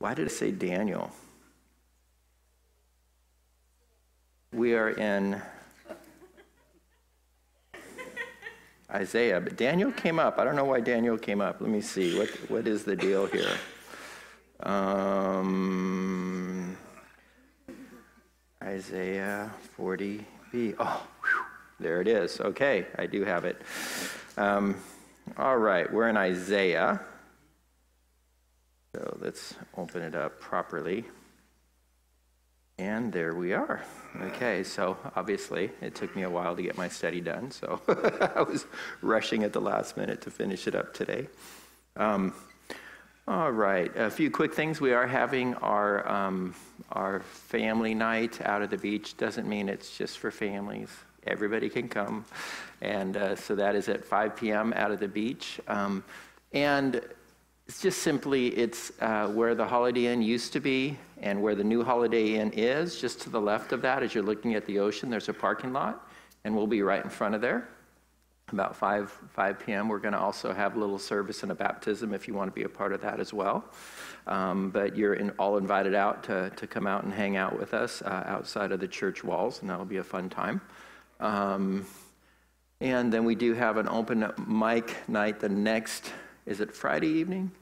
Why did I say Daniel? We are in Isaiah, but Daniel came up. I don't know why Daniel came up. Let me see. What, what is the deal here? Um, Isaiah 40b. Oh, whew, there it is. Okay, I do have it. Um, all right, we're in Isaiah. So let's open it up properly. And there we are. Okay, so obviously it took me a while to get my study done, so I was rushing at the last minute to finish it up today. Um, all right, a few quick things. We are having our um, our family night out at the beach. Doesn't mean it's just for families. Everybody can come, and uh, so that is at 5 p.m. out at the beach. Um, and it's just simply it's uh, where the Holiday Inn used to be and where the new Holiday Inn is. Just to the left of that, as you're looking at the ocean, there's a parking lot, and we'll be right in front of there. About 5, 5 p.m., we're going to also have a little service and a baptism if you want to be a part of that as well. Um, but you're in, all invited out to, to come out and hang out with us uh, outside of the church walls, and that'll be a fun time. Um, and then we do have an open mic night the next, is it Friday evening?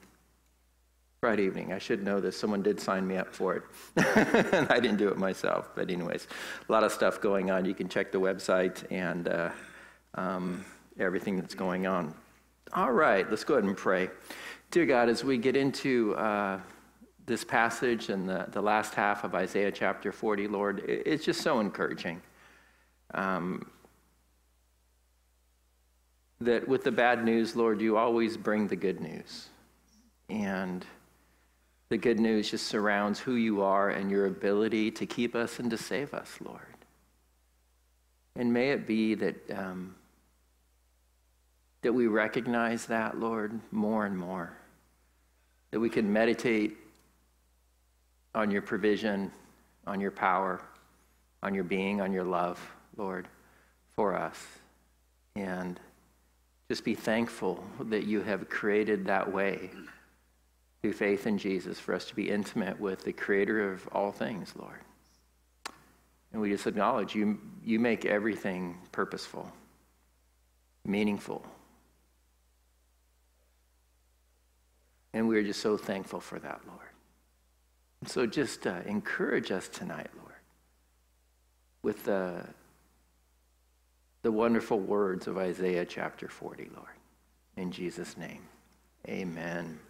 Friday evening. I should know this. Someone did sign me up for it. and I didn't do it myself. But, anyways, a lot of stuff going on. You can check the website and uh, um, everything that's going on. All right, let's go ahead and pray. Dear God, as we get into uh, this passage and the, the last half of Isaiah chapter 40, Lord, it's just so encouraging. Um, that with the bad news, Lord, you always bring the good news. And the good news just surrounds who you are and your ability to keep us and to save us, Lord. And may it be that, um, that we recognize that, Lord, more and more. That we can meditate on your provision, on your power, on your being, on your love, Lord, for us. And just be thankful that you have created that way through faith in Jesus for us to be intimate with the creator of all things, Lord. And we just acknowledge you, you make everything purposeful, meaningful. And we are just so thankful for that, Lord. So just uh, encourage us tonight, Lord, with the, the wonderful words of Isaiah chapter 40, Lord. In Jesus' name, amen.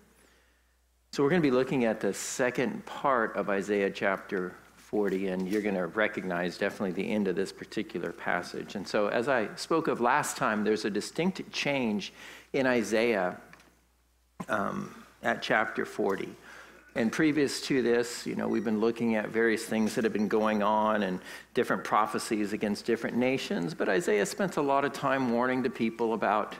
So we're going to be looking at the second part of Isaiah chapter 40, and you're going to recognize definitely the end of this particular passage. And so, as I spoke of last time, there's a distinct change in Isaiah um, at chapter 40. And previous to this, you know, we've been looking at various things that have been going on and different prophecies against different nations. But Isaiah spent a lot of time warning the people about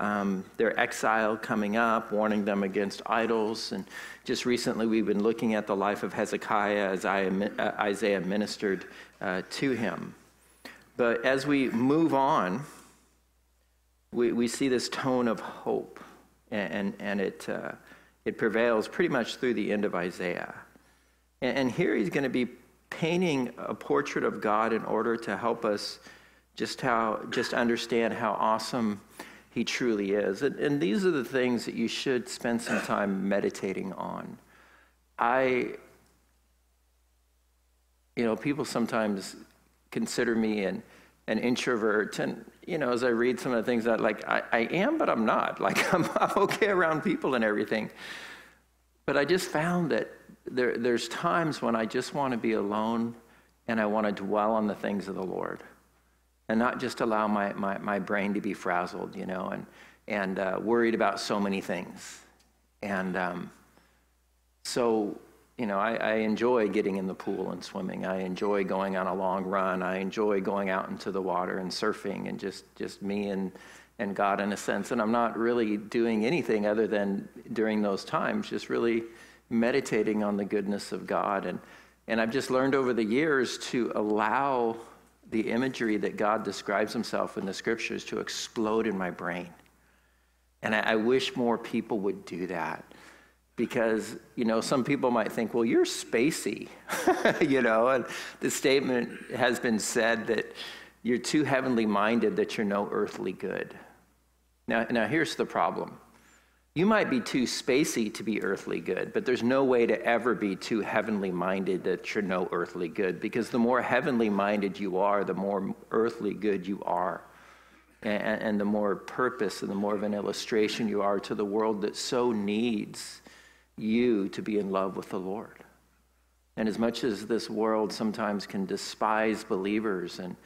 um, their exile coming up, warning them against idols. And just recently, we've been looking at the life of Hezekiah as uh, Isaiah ministered uh, to him. But as we move on, we, we see this tone of hope, and, and, it, uh, it prevails pretty much through the end of Isaiah. And, and here he's going to be painting a portrait of God in order to help us just how just understand how awesome he truly is. And, and, these are the things that you should spend some time meditating on. I, you know, people sometimes consider me an, an introvert. And, you know, as I read some of the things that, like, I, I am, but I'm not. Like, I'm, I'm okay around people and everything. But I just found that there, there's times when I just want to be alone and I want to dwell on the things of the Lord and not just allow my, my, my brain to be frazzled, you know, and, and uh, worried about so many things. And um, so, you know, I, I, enjoy getting in the pool and swimming. I enjoy going on a long run. I enjoy going out into the water and surfing and just, just me and, and God in a sense. And I'm not really doing anything other than during those times, just really meditating on the goodness of God. And, and I've just learned over the years to allow the imagery that God describes himself in the scriptures to explode in my brain. And I, I wish more people would do that because you know some people might think well you're spacey you know and the statement has been said that you're too heavenly minded that you're no earthly good now, now here's the problem you might be too spacey to be earthly good but there's no way to ever be too heavenly minded that you're no earthly good because the more heavenly minded you are the more earthly good you are and, and the more purpose and the more of an illustration you are to the world that so needs you to be in love with the Lord. And as much as this world sometimes can despise believers and,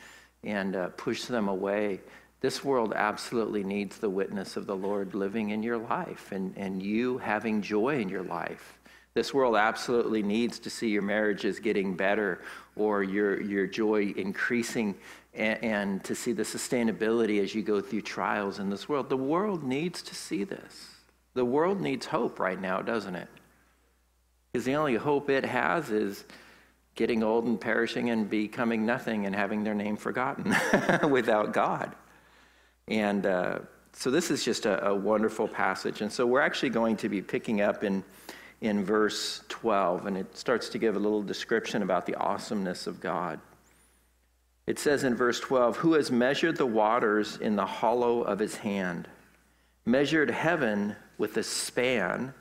and uh, push them away, this world absolutely needs the witness of the Lord living in your life and, and you having joy in your life. This world absolutely needs to see your marriages getting better or your, your joy increasing and, and to see the sustainability as you go through trials in this world. The world needs to see this. The world needs hope right now, doesn't it? Because the only hope it has is getting old and perishing and becoming nothing and having their name forgotten without God. And uh, so this is just a, a, wonderful passage. And so we're actually going to be picking up in, in verse 12, and it starts to give a little description about the awesomeness of God. It says in verse 12, Who has measured the waters in the hollow of his hand, measured heaven with a span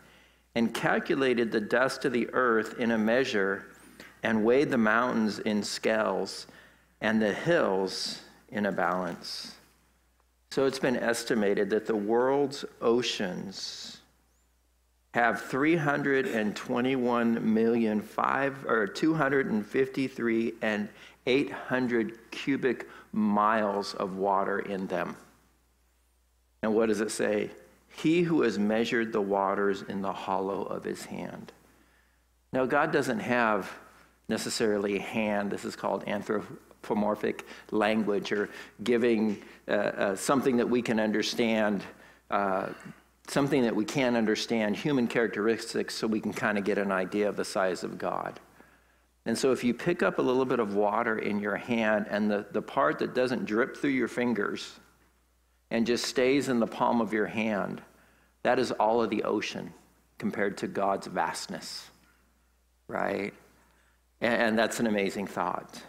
and calculated the dust of the earth in a measure and weighed the mountains in scales and the hills in a balance. So it's been estimated that the world's oceans have 321 million five or 253 and 800 cubic miles of water in them. And what does it say? He who has measured the waters in the hollow of his hand. Now, God doesn't have necessarily a hand. This is called anthropomorphic language or giving uh, uh, something that we can understand, uh, something that we can't understand, human characteristics, so we can kind of get an idea of the size of God. And so, if you pick up a little bit of water in your hand and the, the part that doesn't drip through your fingers, and just stays in the palm of your hand, that is all of the ocean compared to God's vastness, right? And, and that's an amazing thought.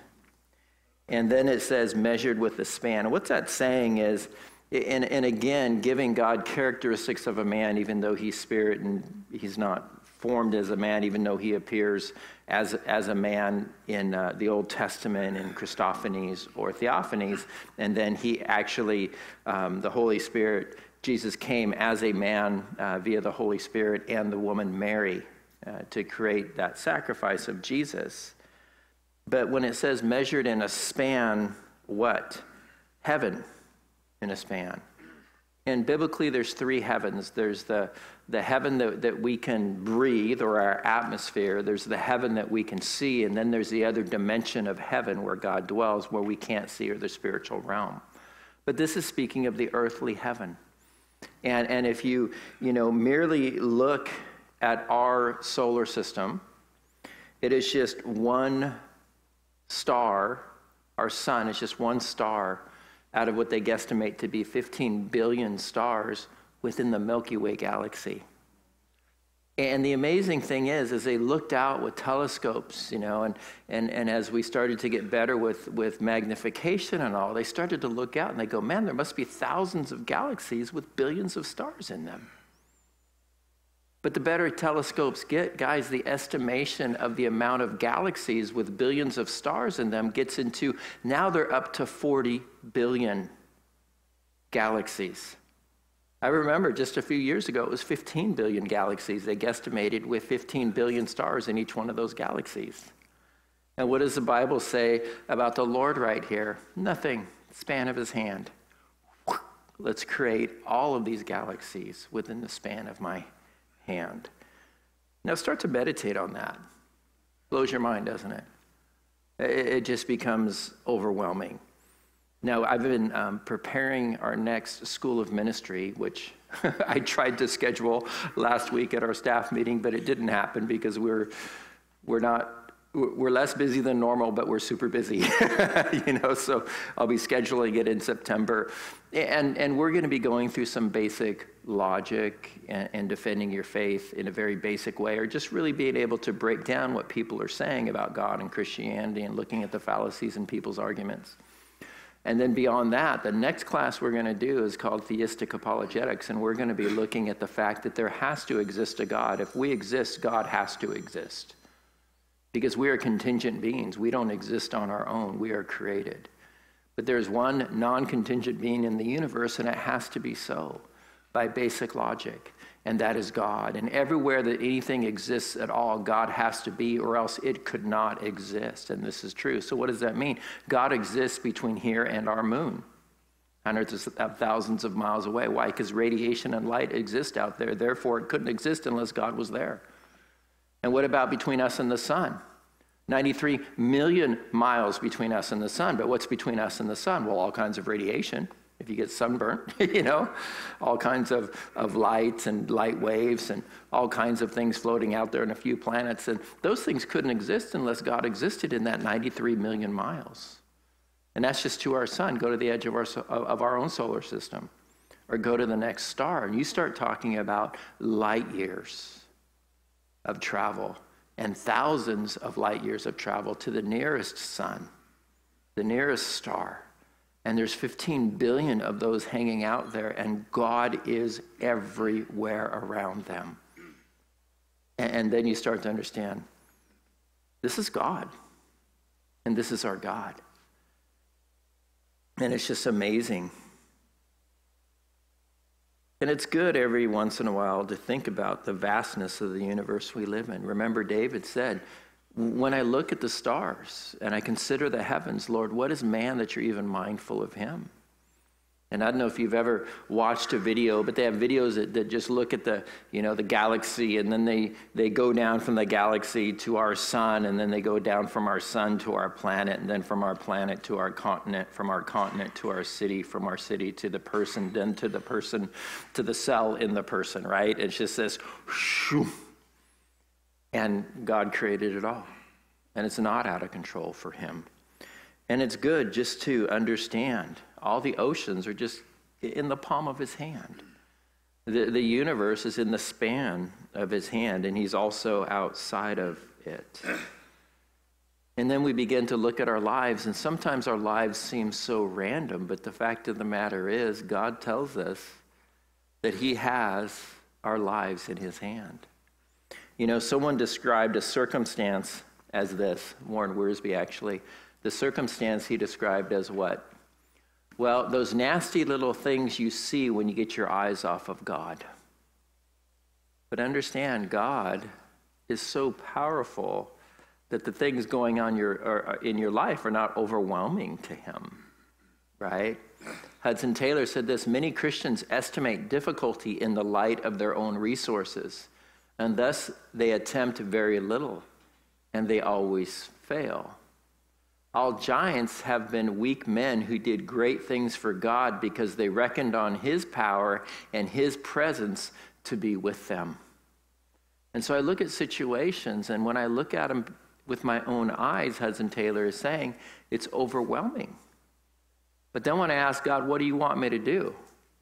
And then it says, measured with the span. What's that saying is, and, and again, giving God characteristics of a man, even though he's spirit and he's not formed as a man, even though he appears as, as a man in uh, the Old Testament in Christophanies or Theophanies. And then he actually, um, the Holy Spirit, Jesus came as a man uh, via the Holy Spirit and the woman Mary uh, to create that sacrifice of Jesus. But when it says measured in a span, what? Heaven in a span. And biblically, there's three heavens. There's the, the heaven that, that we can breathe or our atmosphere. There's the heaven that we can see. And then there's the other dimension of heaven where God dwells, where we can't see, or the spiritual realm. But this is speaking of the earthly heaven. And, and if you, you know, merely look at our solar system, it is just one star. Our sun is just one star out of what they guesstimate to be 15 billion stars within the Milky Way galaxy. And the amazing thing is, as they looked out with telescopes, you know, and, and, and as we started to get better with, with magnification and all, they started to look out and they go, man, there must be thousands of galaxies with billions of stars in them. But the better telescopes get, guys, the estimation of the amount of galaxies with billions of stars in them gets into now they're up to 40 billion galaxies. I remember just a few years ago, it was 15 billion galaxies they guesstimated with 15 billion stars in each one of those galaxies. And what does the Bible say about the Lord right here? Nothing. Span of his hand. Let's create all of these galaxies within the span of my hand. Now start to meditate on that. Blows your mind, doesn't it? It just becomes overwhelming. Now, I've been um, preparing our next School of Ministry, which I tried to schedule last week at our staff meeting, but it didn't happen because we're, we're not we're less busy than normal, but we're super busy, you know. So I'll be scheduling it in September, and and we're going to be going through some basic logic and, and, defending your faith in a very basic way, or just really being able to break down what people are saying about God and Christianity, and looking at the fallacies in people's arguments. And then beyond that, the next class we're going to do is called Theistic Apologetics, and we're going to be looking at the fact that there has to exist a God. If we exist, God has to exist. Because we are contingent beings. We don't exist on our own, we are created. But there's one non contingent being in the universe, and it has to be so by basic logic, and that is God. And everywhere that anything exists at all, God has to be, or else it could not exist. And this is true. So, what does that mean? God exists between here and our moon, hundreds of thousands of miles away. Why? Because radiation and light exist out there. Therefore, it couldn't exist unless God was there. And what about between us and the sun? 93 million miles between us and the sun. But what's between us and the sun? Well, all kinds of radiation. If you get sunburned, you know, all kinds of, of lights and light waves and all kinds of things floating out there in a few planets. And those things couldn't exist unless God existed in that 93 million miles. And that's just to our sun. Go to the edge of our, of our own solar system or go to the next star. And you start talking about light years of travel and thousands of light years of travel to the nearest sun, the nearest star. And there's 15 billion of those hanging out there, and God is everywhere around them. And then you start to understand this is God, and this is our God. And it's just amazing and it's good every once in a while to think about the vastness of the universe we live in. Remember, David said, When I look at the stars and I consider the heavens, Lord, what is man that you're even mindful of him? And I don't know if you've ever watched a video, but they have videos that, that just look at the, you know, the galaxy, and then they, they go down from the galaxy to our sun, and then they go down from our sun to our planet, and then from our planet to our continent, from our continent to our city, from our city to the person, then to the person, to the cell in the person, right? It's just this, shoo, and God created it all. And it's not out of control for Him. And it's good just to understand all the oceans are just in the palm of his hand. The, the universe is in the span of his hand, and he's also outside of it. And then we begin to look at our lives, and sometimes our lives seem so random, but the fact of the matter is, God tells us that He has our lives in His hand. You know, someone described a circumstance as this, Warren Wiersbe actually. The circumstance he described as what? Well, those nasty little things you see when you get your eyes off of God. But understand, God is so powerful that the things going on your, in your life are not overwhelming to Him, right? Hudson Taylor said this Many Christians estimate difficulty in the light of their own resources, and thus they attempt very little, and they always fail. All giants have been weak men who did great things for God because they reckoned on his power and his presence to be with them. And so I look at situations, and when I look at them with my own eyes, Hudson Taylor is saying, it's overwhelming. But then when I ask God, what do you want me to do?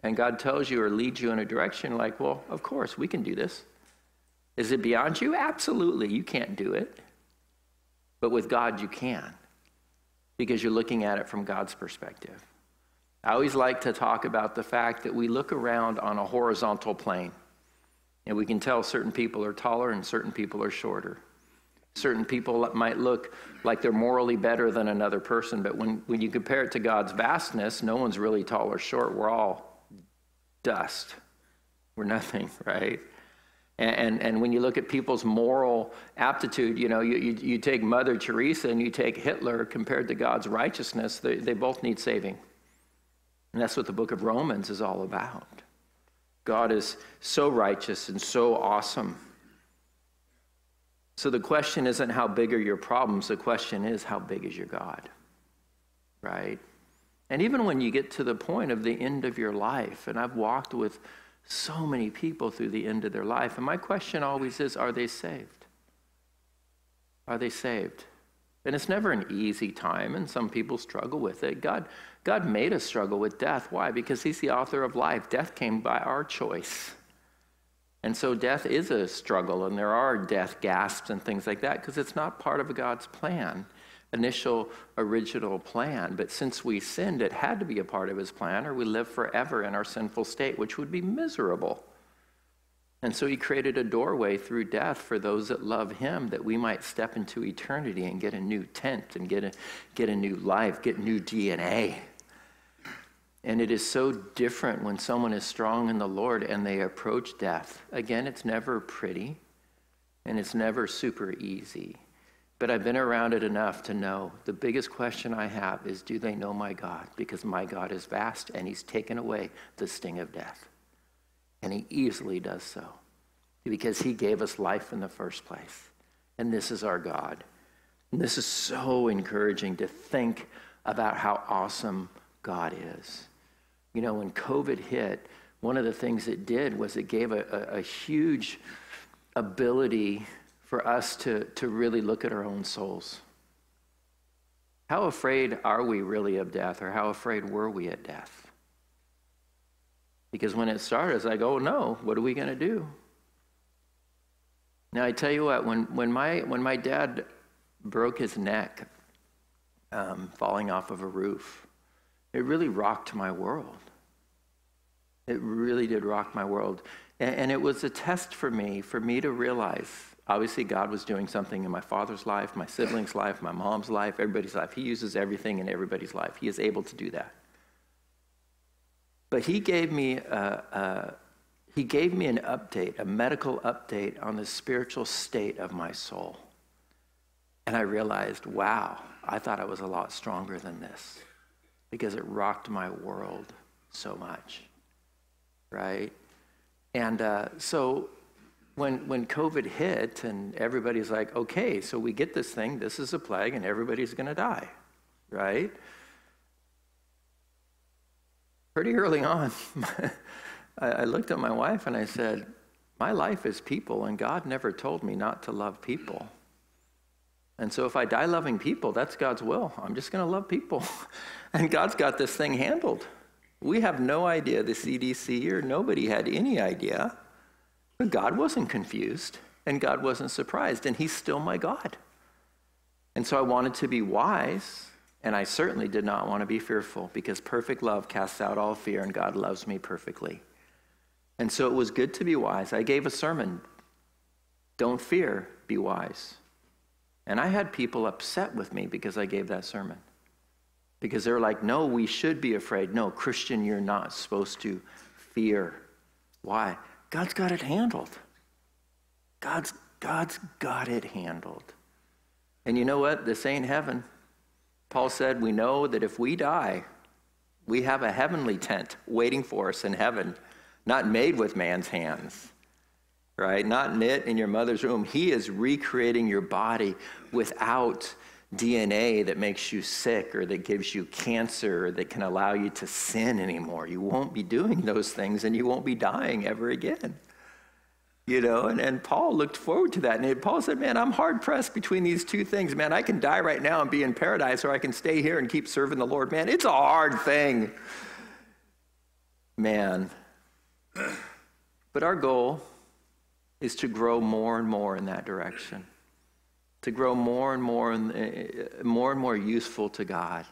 And God tells you or leads you in a direction, like, well, of course, we can do this. Is it beyond you? Absolutely, you can't do it. But with God, you can because you're looking at it from God's perspective. I always like to talk about the fact that we look around on a horizontal plane and we can tell certain people are taller and certain people are shorter. Certain people might look like they're morally better than another person, but when, when you compare it to God's vastness, no one's really tall or short. We're all dust. We're nothing, right? And, and, when you look at people's moral aptitude, you know, you, you, you, take Mother Teresa and you take Hitler compared to God's righteousness, they, they both need saving. And that's what the book of Romans is all about. God is so righteous and so awesome. So the question isn't how big are your problems, the question is how big is your God? Right? And even when you get to the point of the end of your life, and I've walked with so many people through the end of their life. And my question always is are they saved? are they saved? And it's never an easy time, and some people struggle with it. God, God made us struggle with death. Why? Because He's the author of life. Death came by our choice. And so death is a struggle, and there are death gasps and things like that because it's not part of God's plan, initial, original plan. But since we sinned, it had to be a part of His plan, or we live forever in our sinful state, which would be miserable. And so He created a doorway through death for those that love Him that we might step into eternity and get a new tent and get a, get a new life, get new DNA. And it is so different when someone is strong in the Lord and they approach death. Again, it's never pretty and it's never super easy. But I've been around it enough to know the biggest question I have is do they know my God? Because my God is vast and he's taken away the sting of death. And he easily does so because he gave us life in the first place. And this is our God. And this is so encouraging to think about how awesome God is. You know, when COVID hit, one of the things it did was it gave a, a, a huge ability for us to, to really look at our own souls. How afraid are we really of death, or how afraid were we at death? Because when it started, it's like, oh no, what are we going to do? Now, I tell you what, when, when, my, when my dad broke his neck um, falling off of a roof, it really rocked my world. It really did rock my world. And, and it was a test for me, for me to realize obviously God was doing something in my father's life, my siblings' life, my mom's life, everybody's life. He uses everything in everybody's life. He is able to do that. But he gave me a, a, he gave me an update, a medical update on the spiritual state of my soul. And I realized, wow, I thought I was a lot stronger than this because it rocked my world so much, right? And uh, so when, when COVID hit and everybody's like, okay, so we get this thing, this is a plague, and everybody's going to die, right? Pretty early on, I looked at my wife and I said, my life is people, and God never told me not to love people. And so if I die loving people, that's God's will. I'm just going to love people. and God's got this thing handled. We have no idea, the CDC or nobody had any idea. But God wasn't confused and God wasn't surprised, and He's still my God. And so I wanted to be wise, and I certainly did not want to be fearful because perfect love casts out all fear, and God loves me perfectly. And so it was good to be wise. I gave a sermon Don't fear, be wise. And I had people upset with me because I gave that sermon. Because they're like, no, we should be afraid. No, Christian, you're not supposed to fear. Why? God's got it handled. God's, God's got it handled. And you know what? This ain't heaven. Paul said, We know that if we die, we have a heavenly tent waiting for us in heaven, not made with man's hands right? Not knit in your mother's womb. He is recreating your body without DNA that makes you sick or that gives you cancer or that can allow you to sin anymore. You won't be doing those things and you won't be dying ever again. You know, and, and Paul looked forward to that. And Paul said, Man, I'm hard pressed between these two things. Man, I can die right now and be in paradise, or I can stay here and keep serving the Lord. Man, it's a hard thing. Man. But our goal is to grow more and more in that direction, to grow more and more and uh, more and more useful to God.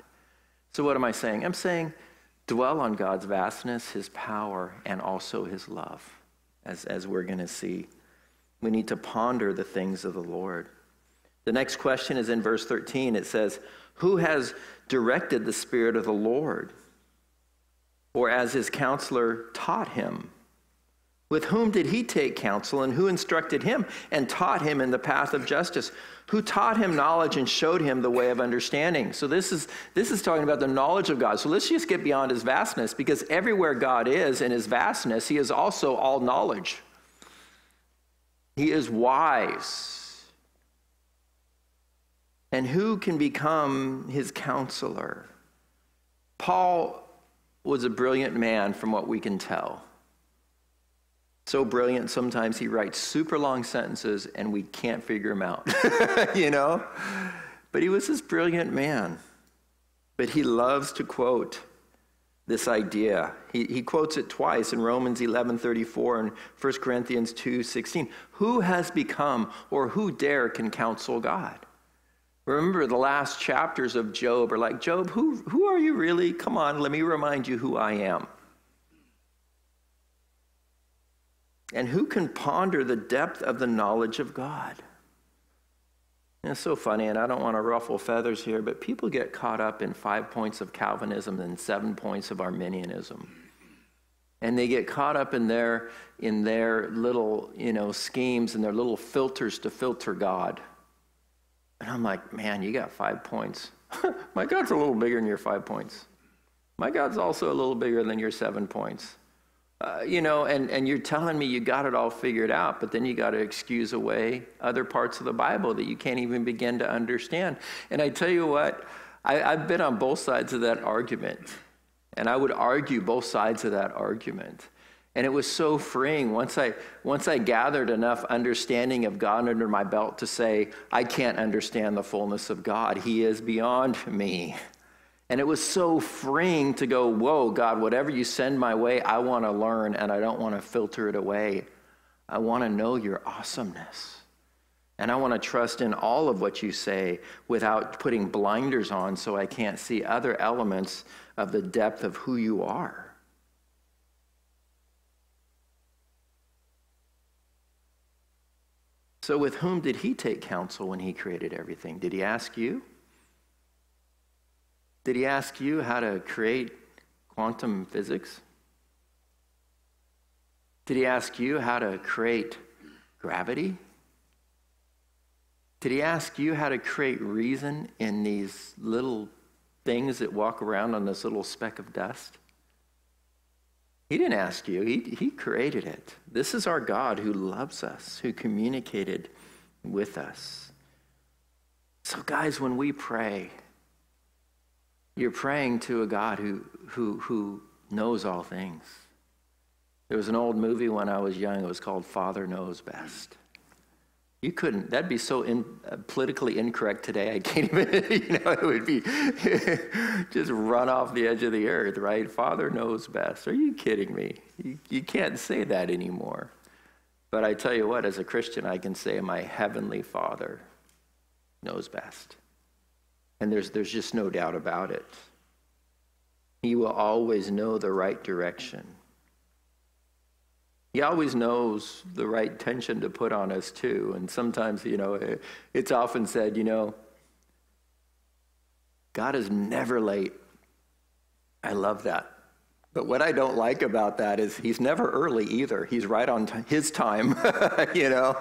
So, what am I saying? I'm saying dwell on God's vastness, His power, and also His love, as, as we're going to see. We need to ponder the things of the Lord. The next question is in verse 13. It says, Who has directed the Spirit of the Lord? Or as his counselor taught him? With whom did he take counsel, and who instructed him and taught him in the path of justice? Who taught him knowledge and showed him the way of understanding? So this is this is talking about the knowledge of God. So let's just get beyond his vastness, because everywhere God is in his vastness, he is also all knowledge. He is wise. And who can become his counselor? Paul was a brilliant man from what we can tell. So brilliant, sometimes he writes super long sentences and we can't figure him out, you know? But he was this brilliant man. But he loves to quote this idea. He, he quotes it twice in Romans 11:34 and 1 Corinthians 2:16. Who has become or who dare can counsel God? Remember the last chapters of Job are like, Job, who, who are you really? Come on, let me remind you who I am. And who can ponder the depth of the knowledge of God? And it's so funny, and I don't want to ruffle feathers here, but people get caught up in five points of Calvinism and seven points of Arminianism. And they get caught up in their, in their little you know, schemes and their little filters to filter God. And I'm like, man, you got five points. My God's a little bigger than your five points. My God's also a little bigger than your seven points. Uh, you know, and, and you're telling me you got it all figured out, but then you got to excuse away other parts of the Bible that you can't even begin to understand. And I tell you what, I, I've been on both sides of that argument, and I would argue both sides of that argument. And it was so freeing once I, once I gathered enough understanding of God under my belt to say, I can't understand the fullness of God. He is beyond me. And it was so freeing to go, Whoa, God, whatever you send my way, I want to learn and I don't want to filter it away. I want to know your awesomeness. And I want to trust in all of what you say without putting blinders on so I can't see other elements of the depth of who you are. So, with whom did he take counsel when he created everything? Did he ask you? Did he ask you how to create quantum physics? Did he ask you how to create gravity? Did he ask you how to create reason in these little things that walk around on this little speck of dust? He didn't ask you, he, he created it. This is our God who loves us, who communicated with us. So, guys, when we pray, you're praying to a God who, who, who knows all things. There was an old movie when I was young, it was called Father Knows Best. You couldn't, that'd be so in, uh, politically incorrect today. I can't even, you know, it would be just run off the edge of the earth, right? Father knows best. Are you kidding me? You, you can't say that anymore. But I tell you what, as a Christian, I can say my heavenly Father knows best. And there's, there's just no doubt about it. He will always know the right direction. He always knows the right tension to put on us, too. And sometimes, you know, eh, it's often said, you know, God is never late. I love that. But what I don't like about that is he's never early either. He's right on his time, you know.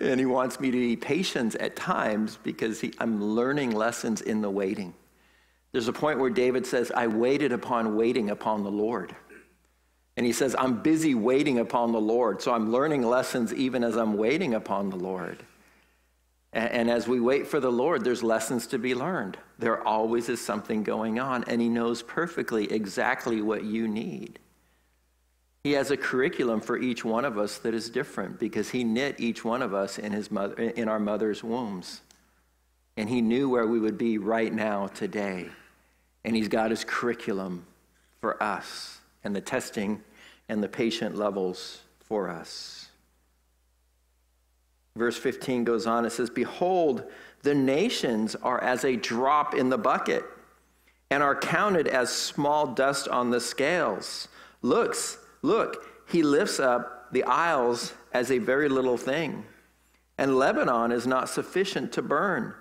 And he wants me to be patient at times because he, I'm learning lessons in the waiting. There's a point where David says, I waited upon waiting upon the Lord. And he says, I'm busy waiting upon the Lord. So I'm learning lessons even as I'm waiting upon the Lord. And, as we wait for the Lord, there's lessons to be learned. There always is something going on, and He knows perfectly exactly what you need. He has a curriculum for each one of us that is different because He knit each one of us in, his mother, in our mother's wombs. And He knew where we would be right now, today. And He's got His curriculum for us and the testing and the patient levels for us. Verse 15 goes on, it says, Behold, the nations are as a drop in the bucket and are counted as small dust on the scales. Looks, look, he lifts up the isles as a very little thing. And Lebanon is not sufficient to burn,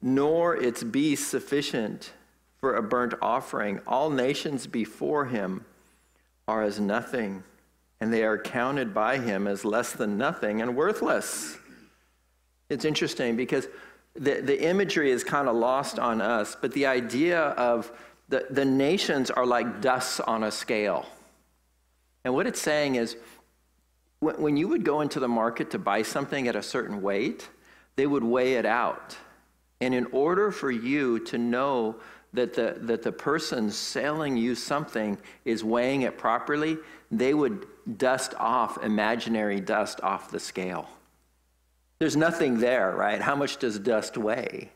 nor its beasts sufficient for a burnt offering. All nations before him are as nothing and they are counted by him as less than nothing and worthless. It's interesting because the, the imagery is kind of lost on us, but the idea of the, the nations are like dust on a scale. And what it's saying is when, when you would go into the market to buy something at a certain weight, they would weigh it out. And in order for you to know that the, that the person selling you something is weighing it properly, they would dust off imaginary dust off the scale. There's nothing there, right? How much does dust weigh?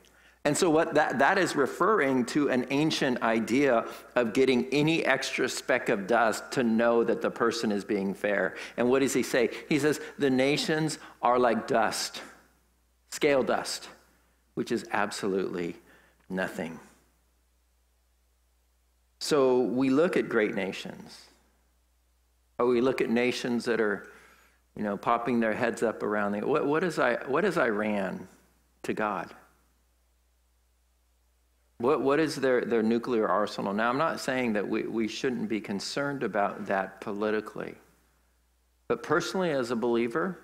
And so what that, that is referring to an ancient idea of getting any extra speck of dust to know that the person is being fair. And what does he say? He says, the nations are like dust, scale dust, which is absolutely nothing. So we look at great nations, or we look at nations that are, you know, popping their heads up around the. What, what, is, I, what is Iran to God? What, what is their, their nuclear arsenal? Now, I'm not saying that we, we shouldn't be concerned about that politically. But personally, as a believer,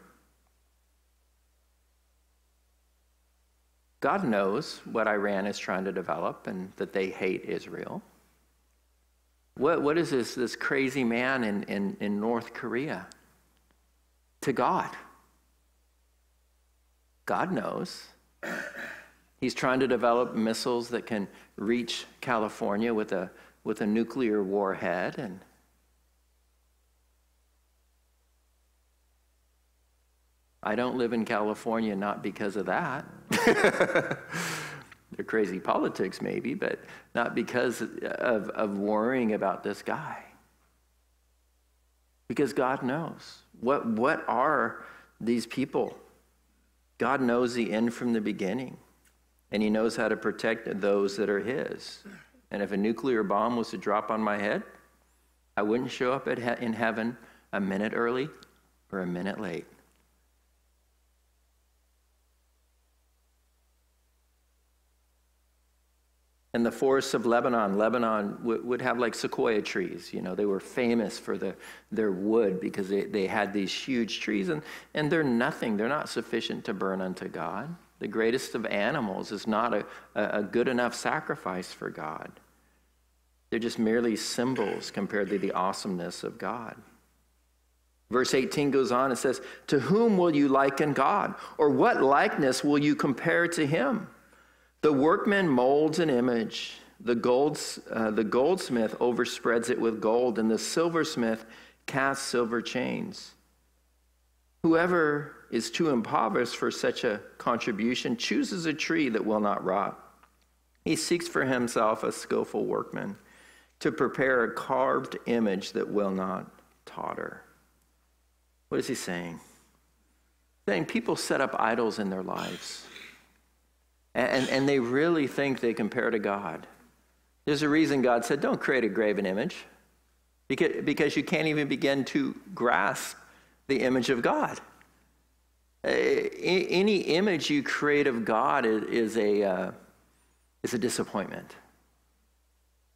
God knows what Iran is trying to develop and that they hate Israel. What, what is this, this crazy man in, in, in North Korea to God? God knows. He's trying to develop missiles that can reach California with a, with a nuclear warhead. And I don't live in California not because of that. They're crazy politics, maybe, but not because of, of worrying about this guy. Because God knows. What, what are these people? God knows the end from the beginning, and He knows how to protect those that are His. And if a nuclear bomb was to drop on my head, I wouldn't show up at he- in heaven a minute early or a minute late. In the forests of Lebanon, Lebanon would have like sequoia trees. You know, they were famous for the, their wood because they, they had these huge trees, and, and they're nothing. They're not sufficient to burn unto God. The greatest of animals is not a, a good enough sacrifice for God. They're just merely symbols compared to the awesomeness of God. Verse 18 goes on and says, To whom will you liken God? Or what likeness will you compare to him? The workman molds an image. The, golds, uh, the goldsmith overspreads it with gold, and the silversmith casts silver chains. Whoever is too impoverished for such a contribution chooses a tree that will not rot. He seeks for himself a skillful workman to prepare a carved image that will not totter. What is he saying? Saying people set up idols in their lives. And, and they really think they compare to God. There's a reason God said, don't create a graven image, because, because you can't even begin to grasp the image of God. Any image you create of God is a, uh, is a disappointment.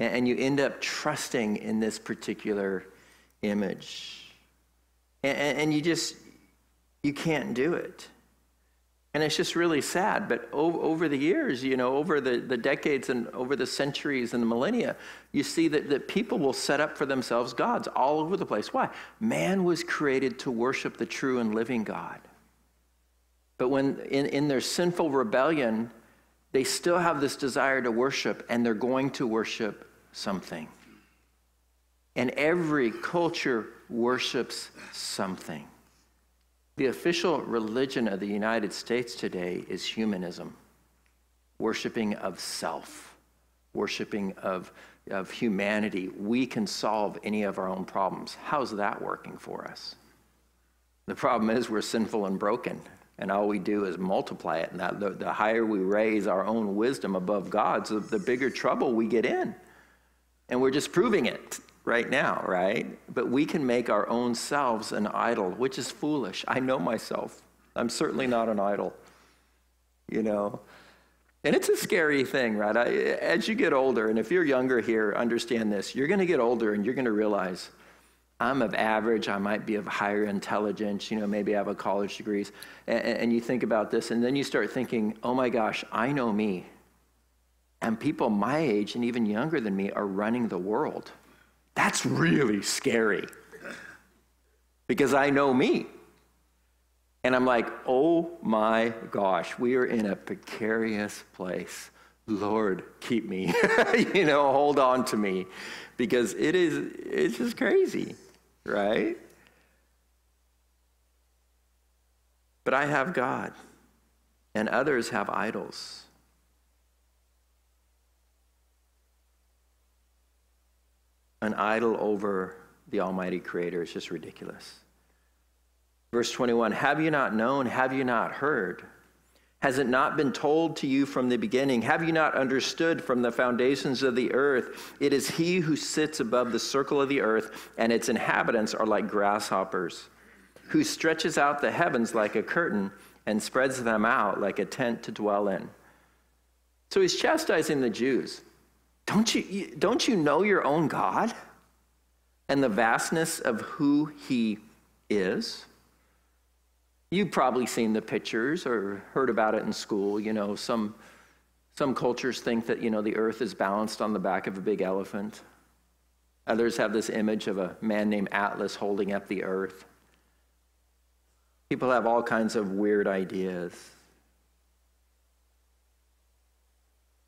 And you end up trusting in this particular image. And you just, you can't do it. And it's just really sad. But over, the years, you know, over the, the decades and over the centuries and the millennia, you see that, that people will set up for themselves gods all over the place. Why? Man was created to worship the true and living God. But when in, in their sinful rebellion, they still have this desire to worship, and they're going to worship something. And every culture worships something. The official religion of the United States today is humanism, worshiping of self, worshiping of, of humanity. We can solve any of our own problems. How's that working for us? The problem is we're sinful and broken, and all we do is multiply it. And that, the, the higher we raise our own wisdom above God's, the, the bigger trouble we get in. And we're just proving it right now, right? But we can make our own selves an idol, which is foolish. I know myself. I'm certainly not an idol, you know. And it's a scary thing, right? I, as you get older, and if you're younger here, understand this. You're going to get older and you're going to realize I'm of average, I might be of higher intelligence, you know, maybe I have a college degrees. And, and you think about this, and then you start thinking, oh my gosh, I know me. And people my age and even younger than me are running the world. That's really scary because I know me. And I'm like, oh my gosh, we are in a precarious place. Lord, keep me. you know, hold on to me because it is it's just crazy, right? But I have God and others have idols. An idol over the Almighty Creator is just ridiculous. Verse 21 Have you not known? Have you not heard? Has it not been told to you from the beginning? Have you not understood from the foundations of the earth? It is he who sits above the circle of the earth, and its inhabitants are like grasshoppers, who stretches out the heavens like a curtain and spreads them out like a tent to dwell in. So he's chastising the Jews. Don't you, don't you know your own God and the vastness of who he is? You've probably seen the pictures or heard about it in school. You know, some, some cultures think that, you know, the earth is balanced on the back of a big elephant. Others have this image of a man named Atlas holding up the earth. People have all kinds of weird ideas.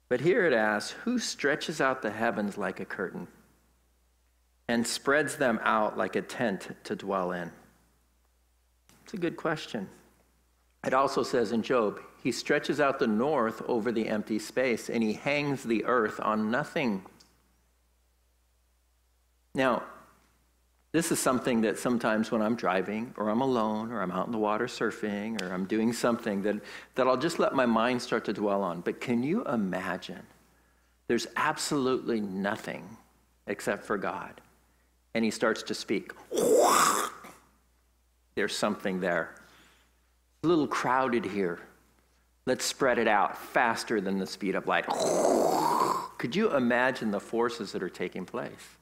But here it asks Who stretches out the heavens like a curtain and spreads them out like a tent to dwell in? It's a good question. It also says in Job, he stretches out the north over the empty space and he hangs the earth on nothing. Now, this is something that sometimes when I'm driving or I'm alone or I'm out in the water surfing or I'm doing something that, that I'll just let my mind start to dwell on. But can you imagine? There's absolutely nothing except for God. And he starts to speak. There's something there. A little crowded here. Let's spread it out faster than the speed of light. Could you imagine the forces that are taking place?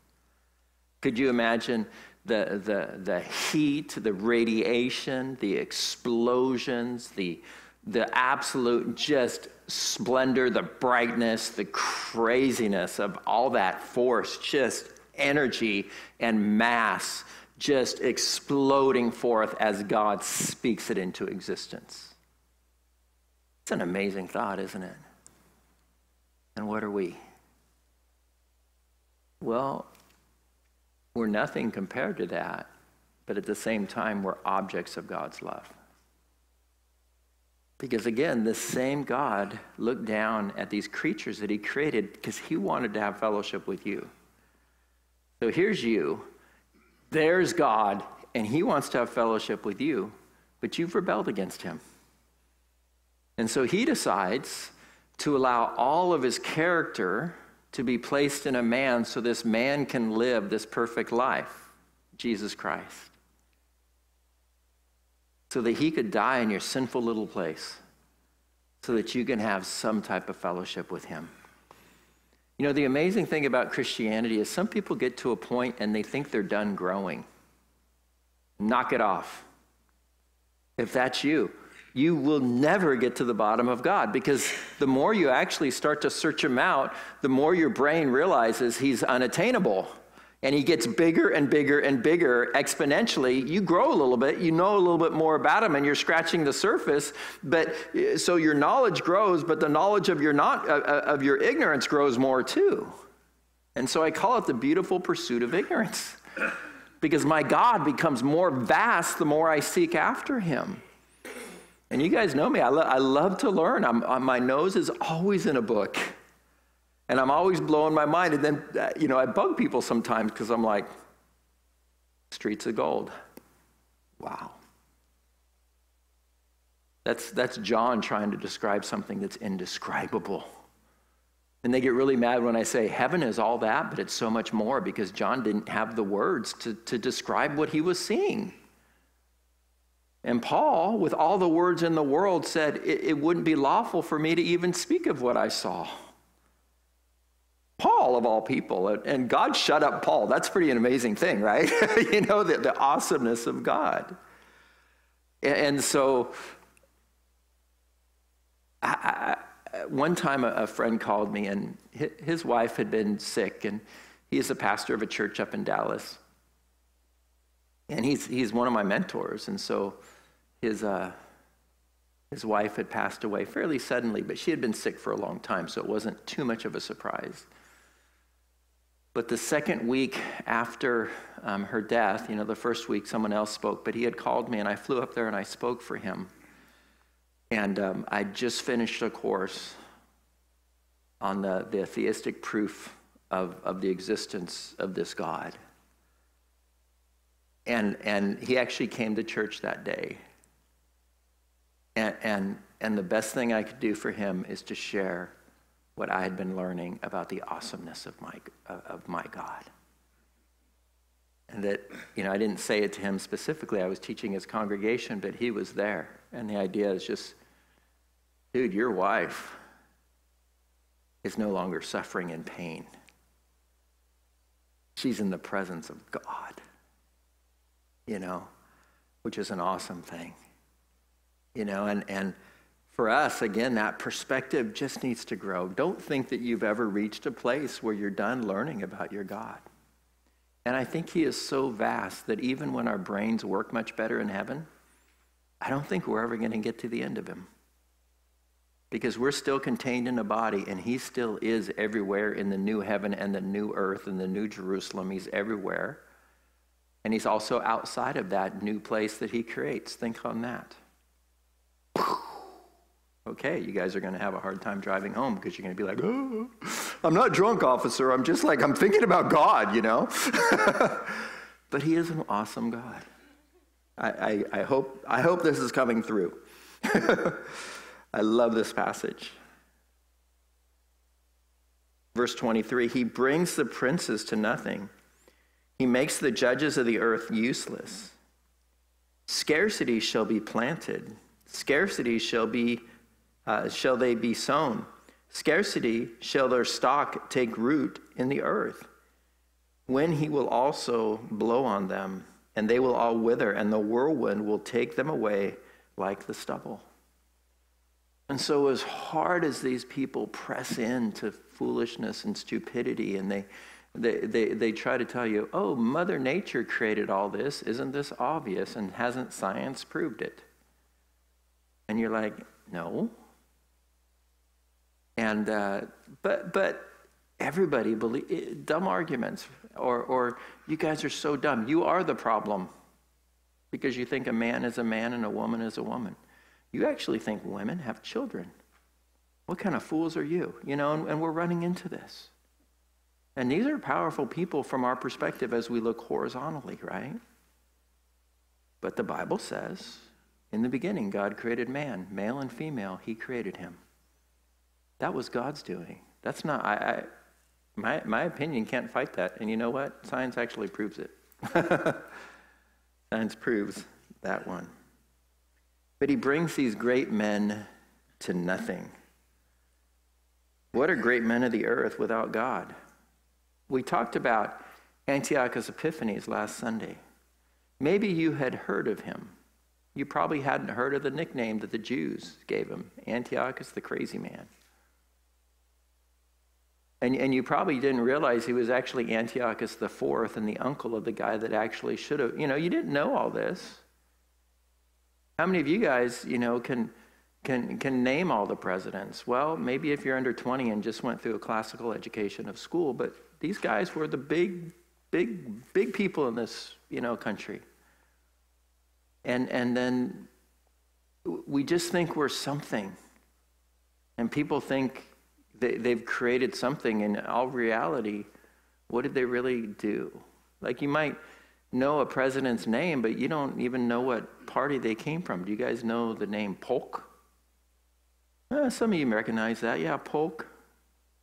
Could you imagine the, the, the heat, the radiation, the explosions, the, the absolute just splendor, the brightness, the craziness of all that force, just energy and mass just exploding forth as God speaks it into existence. It's an amazing thought, isn't it? And what are we? Well, we're nothing compared to that, but at the same time, we're objects of God's love. Because again, this same God looked down at these creatures that He created because He wanted to have fellowship with you. So here's you there's God, and He wants to have fellowship with you, but you've rebelled against Him. And so He decides to allow all of His character to be placed in a man so this man can live this perfect life, Jesus Christ. So that He could die in your sinful little place, so that you can have some type of fellowship with Him. You know, the amazing thing about Christianity is some people get to a point and they think they're done growing. Knock it off. If that's you, you will never get to the bottom of God because the more you actually start to search Him out, the more your brain realizes He's unattainable. And he gets bigger and bigger and bigger exponentially. You grow a little bit you know a little bit more about him and you're scratching the surface but so your knowledge grows but the knowledge of your not uh, uh, of your ignorance grows more too. And so i call it the beautiful pursuit of ignorance because my god becomes more vast the more i seek after him and you guys know me i, lo- I love to learn I'm, uh, my nose is always in a book and I'm always blowing my mind. And then, uh, you know, I bug people sometimes because I'm like, streets of gold. Wow. That's, that's John trying to describe something that's indescribable. And they get really mad when I say heaven is all that, but it's so much more because John didn't have the words to, to describe what he was seeing. And Paul, with all the words in the world, said, it, it wouldn't be lawful for me to even speak of what I saw. Paul, of all people. And God shut up Paul. That's pretty an amazing thing, right? you know, the, the awesomeness of God. And so, I, I, one time a, a, friend called me, and his wife had been sick, and he is a pastor of a church up in Dallas. And he's, he's one of my mentors. And so, his, uh, His wife had passed away fairly suddenly, but she had been sick for a long time, so it wasn't too much of a surprise. But the second week after um, her death, you know, the first week someone else spoke, but he had called me and I flew up there and I spoke for him. And um, I just finished a course on the, the theistic proof of, of the existence of this God. And, and he actually came to church that day. And, and, and the best thing I could do for him is to share what I had been learning about the awesomeness of my, of my God. And that, you know, I didn't say it to him specifically. I was teaching his congregation, but he was there. And the idea is just, dude, your wife is no longer suffering in pain. She's in the presence of God, you know, which is an awesome thing. You know, and, and for us, again, that perspective just needs to grow. Don't think that you've ever reached a place where you're done learning about your God. And I think He is so vast that even when our brains work much better in heaven, I don't think we're ever going to get to the end of Him. Because we're still contained in a body, and He still is everywhere in the new heaven and the new earth and the new Jerusalem. He's everywhere. And He's also outside of that new place that He creates. Think on that okay, you guys are going to have a hard time driving home because you're going to be like, oh, I'm not drunk, officer. I'm just like, I'm thinking about God, you know? but he is an awesome God. I, I, I, hope, I hope this is coming through. I love this passage. Verse 23 He brings the princes to nothing, He makes the judges of the earth useless. Scarcity shall be planted, scarcity shall be uh, shall they be sown. Scarcity shall their stock take root in the earth. When he will also blow on them, and they will all wither, and the whirlwind will take them away like the stubble. And so, as hard as these people press into foolishness and stupidity, and they, they, they, they try to tell you, oh, Mother Nature created all this, isn't this obvious? And hasn't science proved it? And you're like, no, and, uh, but, but everybody believe eh, dumb arguments or, or you guys are so dumb. You are the problem because you think a man is a man and a woman is a woman. You actually think women have children. What kind of fools are you? You know, and, and we're running into this. And these are powerful people from our perspective as we look horizontally, right? But the Bible says, in the beginning, God created man, male and female, he created him. That was God's doing. That's not, I, I, my, my opinion can't fight that. And you know what? Science actually proves it. Science proves that one. But he brings these great men to nothing. What are great men of the earth without God? We talked about Antiochus Epiphanes last Sunday. Maybe you had heard of him. You probably hadn't heard of the nickname that the Jews gave him Antiochus the crazy man. And, and you probably didn't realize he was actually Antiochus IV and the uncle of the guy that actually should have, you know, you didn't know all this. How many of you guys, you know, can, can, can name all the presidents? Well, maybe if you're under 20 and just went through a classical education of school, but these guys were the big, big, big people in this, you know, country. And, and then we just think we're something. And people think they, they've created something, in all reality, what did they really do? Like you might know a president's name, but you don't even know what party they came from. Do you guys know the name Polk? Uh, some of you recognize that. Yeah, Polk.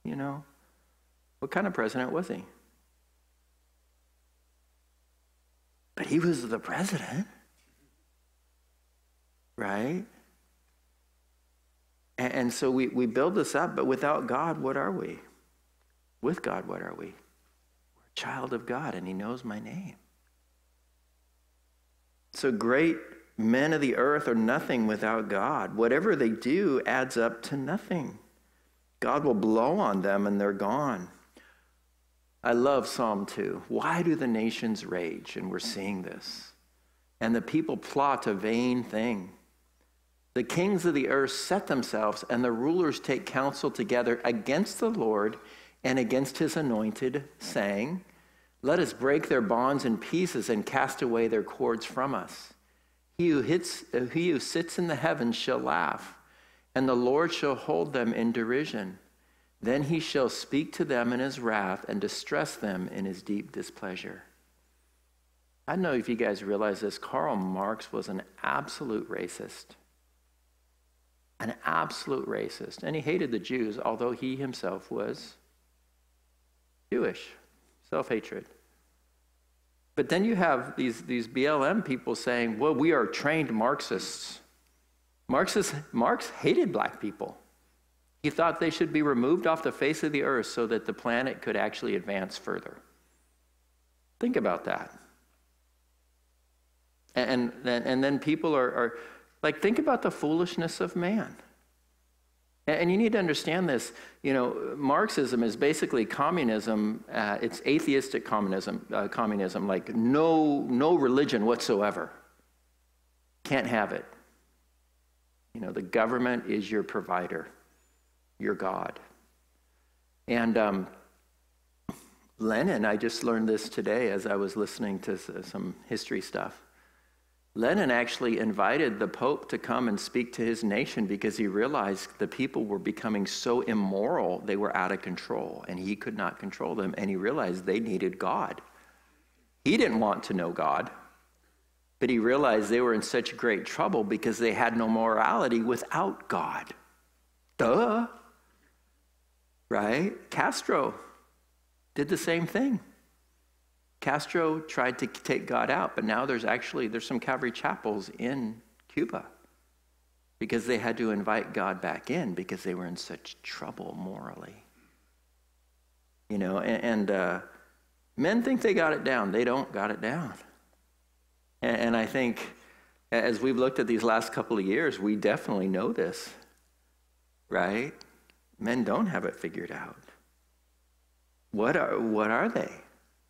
You know, what kind of president was he? But he was the president, right? And, and so we, we build this up, but without God, what are we? With God, what are we? We're a child of God, and He knows my name. So great men of the earth are nothing without God. Whatever they do adds up to nothing. God will blow on them and they're gone. I love Psalm 2. Why do the nations rage? And we're seeing this. And the people plot a vain thing. The kings of the earth set themselves, and the rulers take counsel together against the Lord and against his anointed, saying, Let us break their bonds in pieces and cast away their cords from us. He who, hits, he who sits in the heavens shall laugh, and the Lord shall hold them in derision. Then he shall speak to them in his wrath and distress them in his deep displeasure. I don't know if you guys realize this. Karl Marx was an absolute racist. An absolute racist. And he hated the Jews, although he himself was Jewish. Self hatred. But then you have these, these BLM people saying, well, we are trained Marxists. Marxists. Marx hated black people. He thought they should be removed off the face of the earth so that the planet could actually advance further. Think about that. And, and, and then people are, are like, think about the foolishness of man. And you need to understand this. You know, Marxism is basically communism. Uh, it's atheistic communism. Uh, communism, like no no religion whatsoever. Can't have it. You know, the government is your provider your God. And um, Lenin, I just learned this today as I was listening to some history stuff. Lenin actually invited the Pope to come and speak to his nation because he realized the people were becoming so immoral, they were out of control, and he could not control them. And he realized they needed God. He didn't want to know God, but he realized they were in such great trouble because they had no morality without God. Duh right? Castro did the same thing. Castro tried to take God out, but now there's actually there's some Calvary chapels in Cuba because they had to invite God back in because they were in such trouble morally. You know, and, and uh, men think they got it down. They don't got it down. And, and I think as we've looked at these last couple of years, we definitely know this, right? Men don't have it figured out. What are, what are they?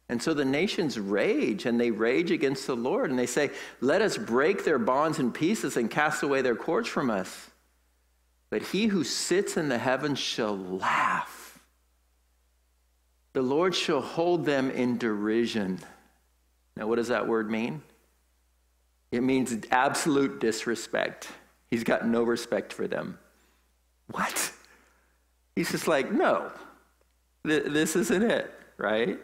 And so the nations rage, and they rage against the Lord, and they say, Let us break their bonds in pieces and cast away their cords from us. But he who sits in the heavens shall laugh. The Lord shall hold them in derision. Now, what does that word mean? It means absolute disrespect. He's got no respect for them. What? He's just like, no, th- this isn't it, right?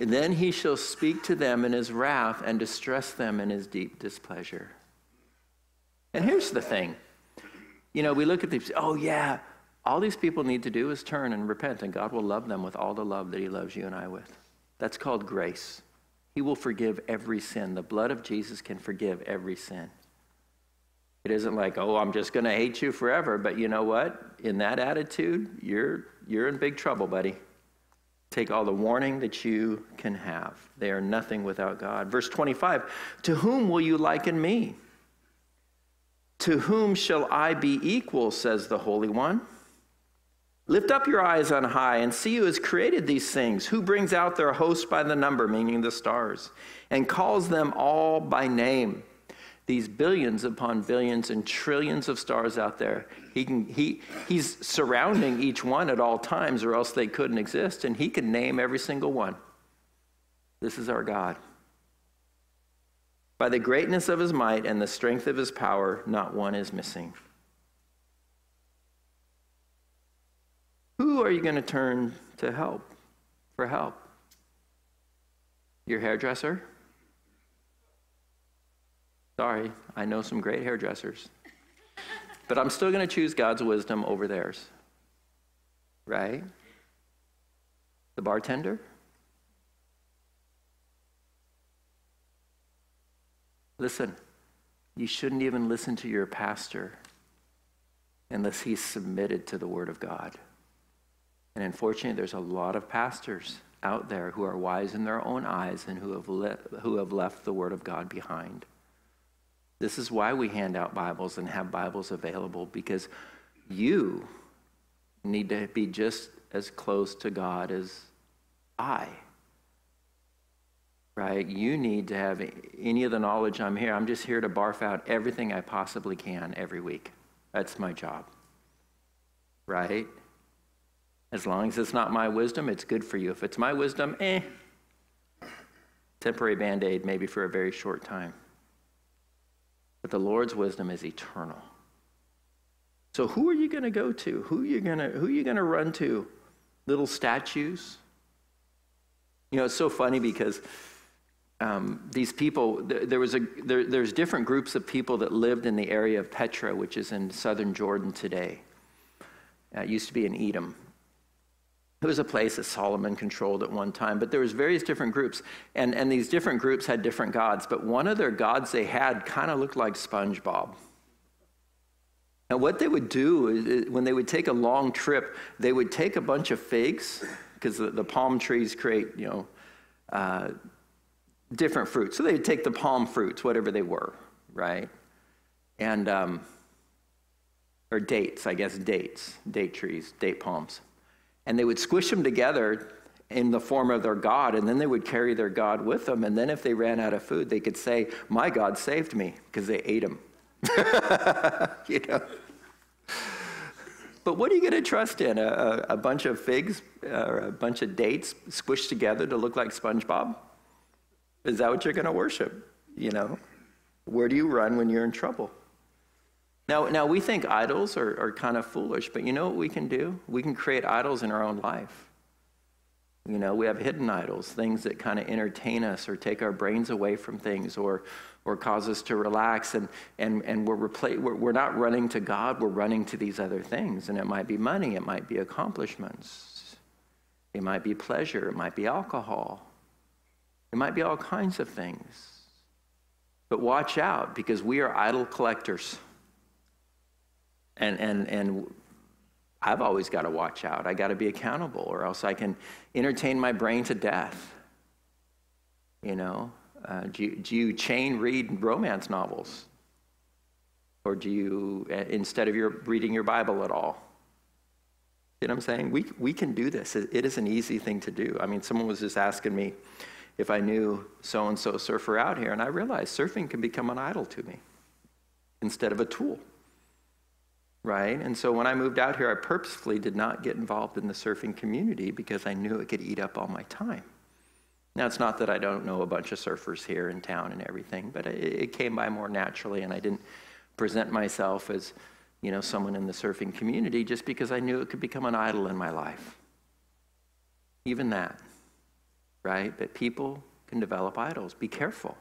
And then he shall speak to them in his wrath and distress them in his deep displeasure. And here's the thing you know, we look at these, oh, yeah, all these people need to do is turn and repent, and God will love them with all the love that he loves you and I with. That's called grace. He will forgive every sin. The blood of Jesus can forgive every sin. It isn't like, oh, I'm just going to hate you forever. But you know what? In that attitude, you're, you're in big trouble, buddy. Take all the warning that you can have. They are nothing without God. Verse 25 To whom will you liken me? To whom shall I be equal, says the Holy One? Lift up your eyes on high and see who has created these things, who brings out their host by the number, meaning the stars, and calls them all by name these billions upon billions and trillions of stars out there. He can, he, he's surrounding each one at all times, or else they couldn't exist, and he can name every single one. This is our God. By the greatness of his might and the strength of his power, not one is missing. Who are you going to turn to help for help? Your hairdresser? Sorry, I know some great hairdressers. But I'm still going to choose God's wisdom over theirs. Right? The bartender? Listen, you shouldn't even listen to your pastor unless he's submitted to the Word of God. And unfortunately, there's a lot of pastors out there who are wise in their own eyes and who have, le- who have left the Word of God behind. This is why we hand out Bibles and have Bibles available because you need to be just as close to God as I. right? You need to have any of the knowledge I'm here. I'm just here to barf out everything I possibly can every week. That's my job, right? As long as it's not my wisdom, it's good for you. If it's my wisdom, eh, temporary band aid, maybe for a very short time. But the Lord's wisdom is eternal. So who are you going to go to? Who are you going to who are you going to run to? Little statues? You know, it's so funny because um, these people, there, there was a, there, there's different groups of people that lived in the area of Petra, which is in southern Jordan today. Uh, it used to be in Edom. It was a place that Solomon controlled at one time, but there was various different groups, and, and these different groups had different gods, but one of their gods they had kind of looked like SpongeBob. And what they would do is, when they would take a long trip, they would take a bunch of figs, because the, the, palm trees create, you know, uh, different fruits. So they'd take the palm fruits, whatever they were, right? And, um, or dates, I guess, dates, date trees, date palms and they would squish them together in the form of their God, and then they would carry their God with them. And then if they ran out of food, they could say, My God saved me, because they ate them. you know? But what are you going to trust in? A, a, bunch of figs or a bunch of dates squished together to look like SpongeBob? Is that what you're going to worship? You know? Where do you run when you're in trouble? Now, now we think idols are, are kind of foolish, but you know what we can do? We can create idols in our own life. You know, we have hidden idols, things that kind of entertain us or take our brains away from things or, or cause us to relax. And, and, and we're, we're, we're not running to God, we're running to these other things. And it might be money, it might be accomplishments, it might be pleasure, it might be alcohol, it might be all kinds of things. But watch out because we are idol collectors. And, and, and I've always got to watch out. I got to be accountable, or else I can entertain my brain to death. You know, uh, do, you, do you chain read romance novels? Or do you, uh, instead of your reading your Bible at all? You know what I'm saying? We, we can do this. It, it is an easy thing to do. I mean, someone was just asking me if I knew so and so surfer out here, and I realized surfing can become an idol to me instead of a tool right? And so when I moved out here, I purposefully did not get involved in the surfing community because I knew it could eat up all my time. Now, it's not that I don't know a bunch of surfers here in town and everything, but it, came by more naturally, and I didn't present myself as, you know, someone in the surfing community just because I knew it could become an idol in my life. Even that, right? But people can develop idols. Be careful.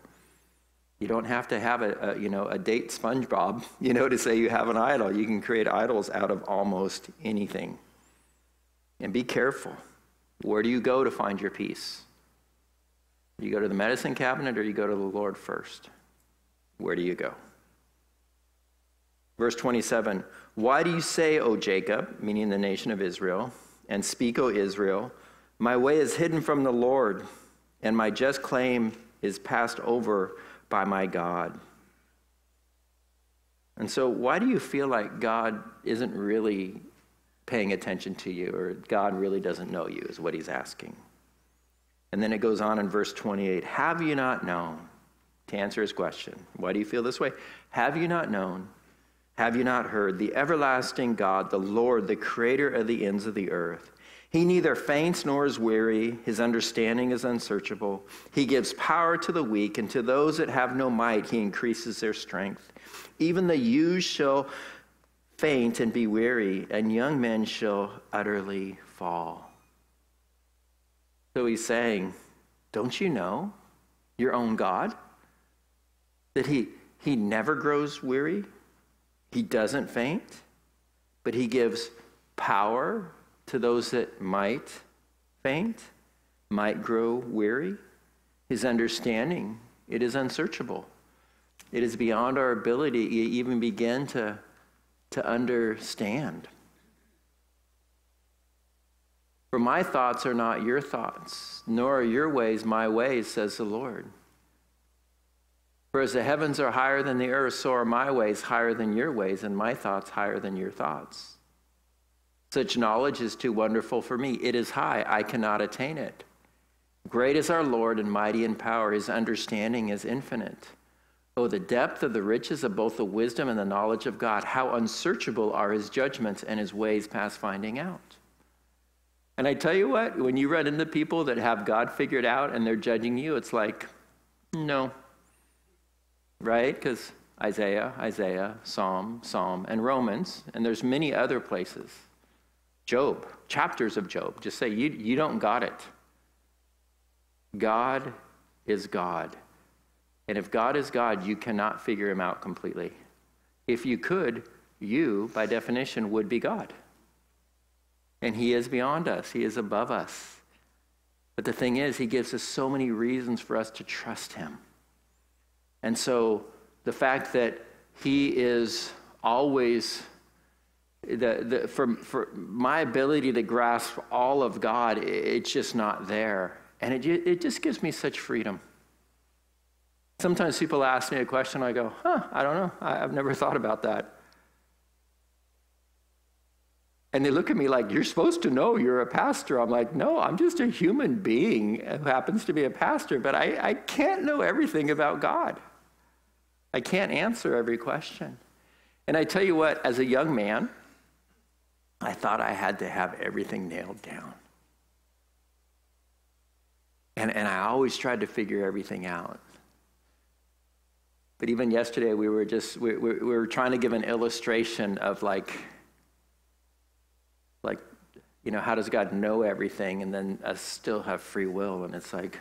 You don't have to have a, a, you know a date SpongeBob, you know, to say you have an idol. You can create idols out of almost anything. And be careful. Where do you go to find your peace? You go to the medicine cabinet or you go to the Lord first? Where do you go? Verse 27 Why do you say, O Jacob, meaning the nation of Israel, and speak, O Israel, my way is hidden from the Lord, and my just claim is passed over by my God. And so, why do you feel like God isn't really paying attention to you, or God really doesn't know you, is what he's asking. And then it goes on in verse 28 Have you not known? To answer his question, why do you feel this way? Have you not known? Have you not heard? The everlasting God, the Lord, the creator of the ends of the earth, he neither faints nor is weary. His understanding is unsearchable. He gives power to the weak, and to those that have no might, he increases their strength. Even the youths shall faint and be weary, and young men shall utterly fall. So he's saying, Don't you know your own God? That he, he never grows weary, he doesn't faint, but he gives power to those that might faint, might grow weary. His understanding, it is unsearchable. It is beyond our ability to even begin to, to understand. For my thoughts are not your thoughts, nor are your ways my ways, says the Lord. For as the heavens are higher than the earth, so are my ways higher than your ways, and my thoughts higher than your thoughts. Such knowledge is too wonderful for me. It is high, I cannot attain it. Great is our Lord and mighty in power. His understanding is infinite. Oh, the depth of the riches of both the wisdom and the knowledge of God. How unsearchable are his judgments and his ways past finding out. And I tell you what, when you run into people that have God figured out and they're judging you, it's like, no. Right? Because Isaiah, Isaiah, Psalm, Psalm, and Romans, and there's many other places. Job, chapters of Job, just say, you, you don't got it. God is God. And if God is God, you cannot figure him out completely. If you could, you, by definition, would be God. And he is beyond us, he is above us. But the thing is, he gives us so many reasons for us to trust him. And so the fact that he is always the, the, for, for my ability to grasp all of God, it's just not there. And it, it just gives me such freedom. Sometimes people ask me a question, I go, huh, I don't know. I, I've never thought about that. And they look at me like, You're supposed to know you're a pastor. I'm like, No, I'm just a human being who happens to be a pastor, but I, I can't know everything about God. I can't answer every question. And I tell you what, as a young man, I thought I had to have everything nailed down. And, and I always tried to figure everything out. But even yesterday, we were just, we, we, we were trying to give an illustration of like, like, you know, how does God know everything and then us still have free will? And it's like,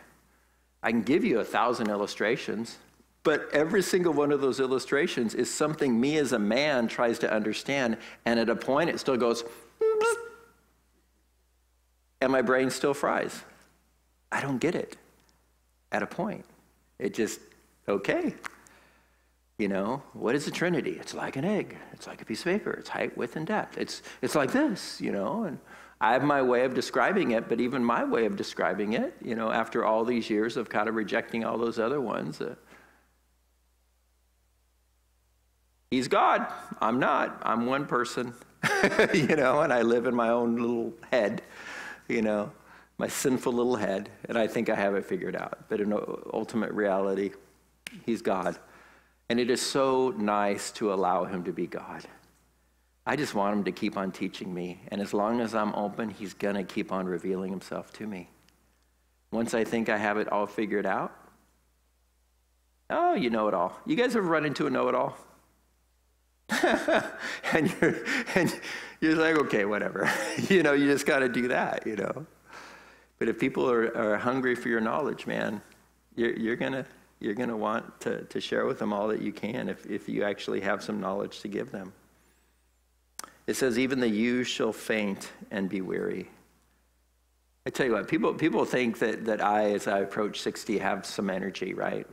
I can give you a thousand illustrations, but every single one of those illustrations is something me as a man tries to understand. And at a point, it still goes, and my brain still fries. I don't get it at a point. It just, okay. You know, what is the Trinity? It's like an egg. It's like a piece of paper. It's height, width, and depth. It's, it's like this, you know, and I have my way of describing it, but even my way of describing it, you know, after all these years of kind of rejecting all those other ones, uh, He's God. I'm not. I'm one person, you know, and I live in my own little head, you know my sinful little head, and I think I have it figured out. But in ultimate reality, He's God. And it is so nice to allow Him to be God. I just want Him to keep on teaching me. And as long as I'm open, He's going to keep on revealing Himself to me. Once I think I have it all figured out, oh, you know it all. You guys ever run into a know it all? and, you're, and you're like, okay, whatever. you know, you just got to do that, you know. But if people are, are hungry for your knowledge, man, you're, you're gonna you're gonna want to, to share with them all that you can if, if you actually have some knowledge to give them. It says, even the youth shall faint and be weary. I tell you what, people, people think that, that I, as I approach 60, have some energy, right?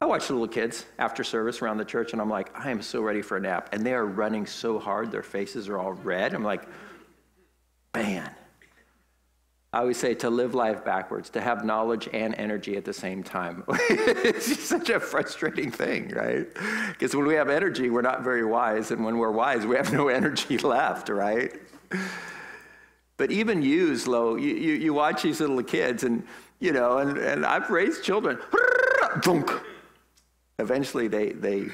I watch the little kids after service around the church, and I'm like, I am so ready for a nap. And they are running so hard, their faces are all red. I'm like, man, I always say to live life backwards, to have knowledge and energy at the same time. it's such a frustrating thing, right? Because when we have energy, we're not very wise, and when we're wise, we have no energy left, right? But even you, Lo, you, you, you watch these little kids, and you know, and, and I've raised children. Eventually, they they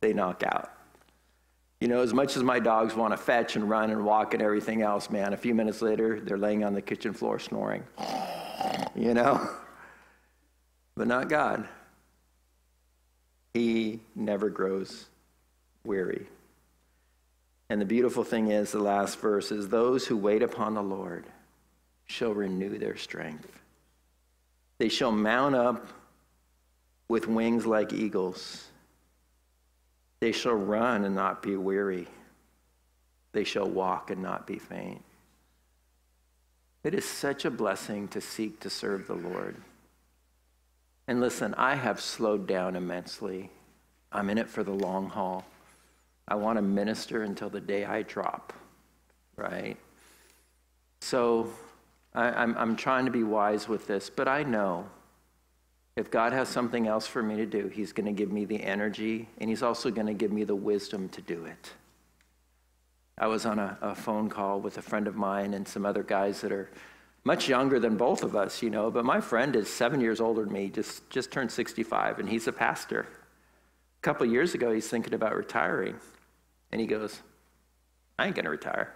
they knock out. You know, as much as my dogs want to fetch and run and walk and everything else, man, a few minutes later, they're laying on the kitchen floor snoring. You know? But not God. He never grows weary. And the beautiful thing is, the last verse is those who wait upon the Lord shall renew their strength. They shall mount up with wings like eagles. They shall run and not be weary. They shall walk and not be faint. It is such a blessing to seek to serve the Lord. And listen, I have slowed down immensely. I'm in it for the long haul. I want to minister until the day I drop, right? So I, am I'm, I'm trying to be wise with this, but I know if God has something else for me to do, He's going to give me the energy and He's also going to give me the wisdom to do it. I was on a, a, phone call with a friend of mine and some other guys that are much younger than both of us, you know, but my friend is seven years older than me, just, just turned 65, and he's a pastor. A couple years ago, he's thinking about retiring, and he goes, I ain't going to retire.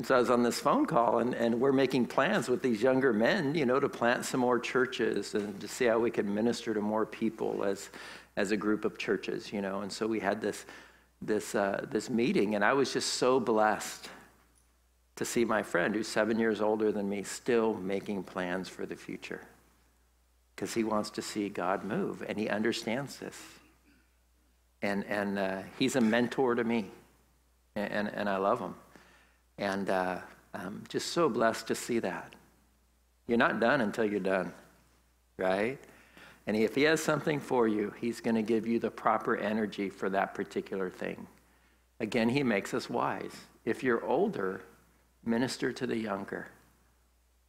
And so I was on this phone call, and, and we're making plans with these younger men, you know, to plant some more churches and to see how we can minister to more people as, as a group of churches, you know. And so we had this, this, uh, this meeting, and I was just so blessed to see my friend, who's seven years older than me, still making plans for the future because he wants to see God move and he understands this. And, and uh, he's a mentor to me, and, and, and I love him. And uh, I'm just so blessed to see that. You're not done until you're done, right? And if he has something for you, he's going to give you the proper energy for that particular thing. Again, he makes us wise. If you're older, Minister to the younger.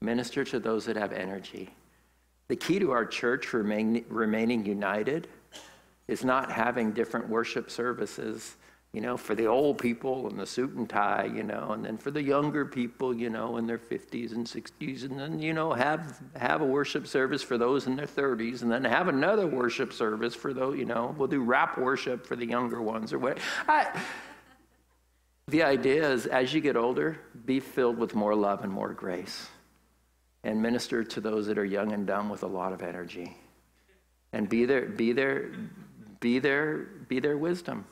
Minister to those that have energy. The key to our church remain, remaining united is not having different worship services, you know, for the old people and the suit and tie, you know, and then for the younger people, you know, in their 50s and 60s, and then, you know, have, have a worship service for those in their 30s, and then have another worship service for those, you know, we'll do rap worship for the younger ones or what. I, the idea is as you get older, be filled with more love and more grace and minister to those that are young and dumb with a lot of energy. And be their, be their, be their, be their wisdom.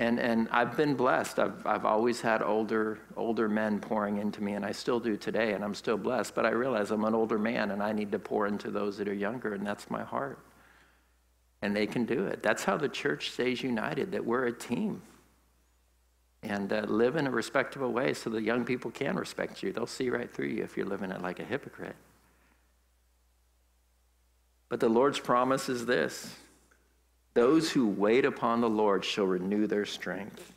And, and I've been blessed. I've, I've always had older, older men pouring into me, and I still do today, and I'm still blessed. But I realize I'm an older man, and I need to pour into those that are younger, and that's my heart. And they can do it. That's how the church stays united, that we're a team and uh, live in a respectable way so the young people can respect you. They'll see right through you if you're living it like a hypocrite. But the Lord's promise is this those who wait upon the Lord shall renew their strength.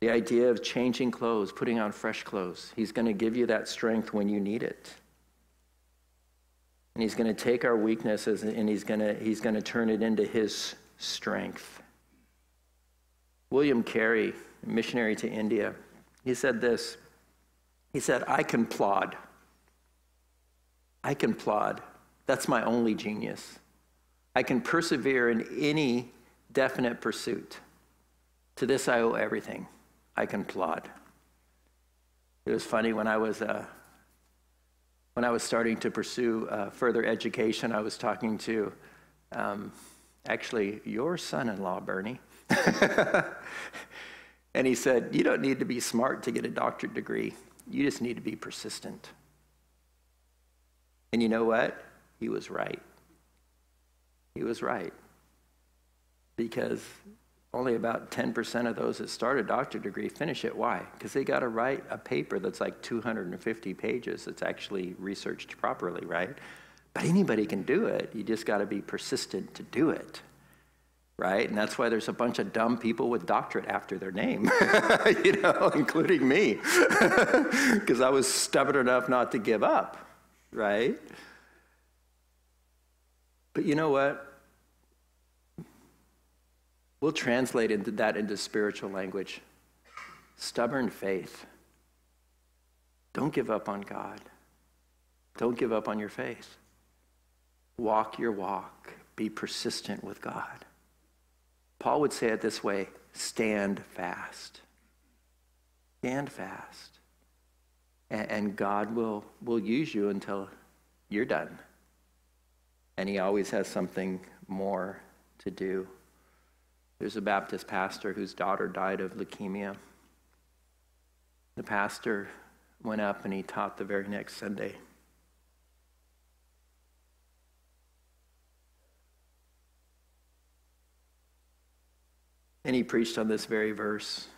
The idea of changing clothes, putting on fresh clothes, He's going to give you that strength when you need it. And He's going to take our weaknesses and He's going to, he's going to turn it into His strength. William Carey missionary to India, he said this. He said, I can plod. I can plod. That's my only genius. I can persevere in any definite pursuit. To this I owe everything. I can plod. It was funny when I was uh, when I was starting to pursue uh, further education. I was talking to um, actually your son-in-law, Bernie. And he said, You don't need to be smart to get a doctorate degree, you just need to be persistent. And you know what? He was right. He was right. Because only about 10% of those that start a doctorate degree finish it. Why? Because they got to write a paper that's like 250 pages that's actually researched properly, right? But anybody can do it. You just got to be persistent to do it right? And that's why there's a bunch of dumb people with doctorate after their name, you know, including me, because I was stubborn enough not to give up, right? But you know what? We'll translate into that into spiritual language. Stubborn faith. Don't give up on God. Don't give up on your faith. Walk your walk. Be persistent with God. Paul would say it this way stand fast. Stand fast. And, and God will, will use you until you're done. And he always has something more to do. There's a Baptist pastor whose daughter died of leukemia. The pastor went up and he taught the very next Sunday. And he preached on this very verse.